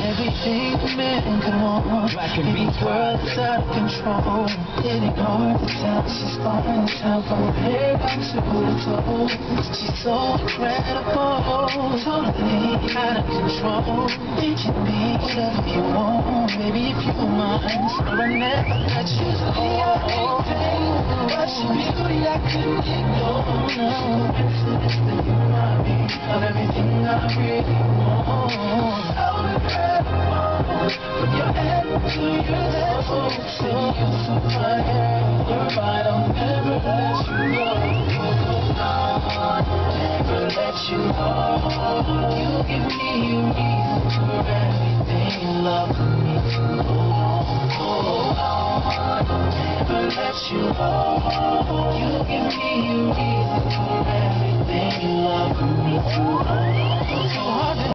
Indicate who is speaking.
Speaker 1: Everything a man could want
Speaker 2: Black and
Speaker 1: Baby
Speaker 2: beat
Speaker 1: girl is out of control Getting hard to tell She's to tell from her hair down to her toes She's so incredible Totally out of control. You can be whatever you want Baby, if you mind I'll never let you go I couldn't ignore No, it's that you remind me Of everything I really want So incredible From your head to your right I'll never let you go Never let you go. You give me Let you. Go You a reason for everything you Love me. To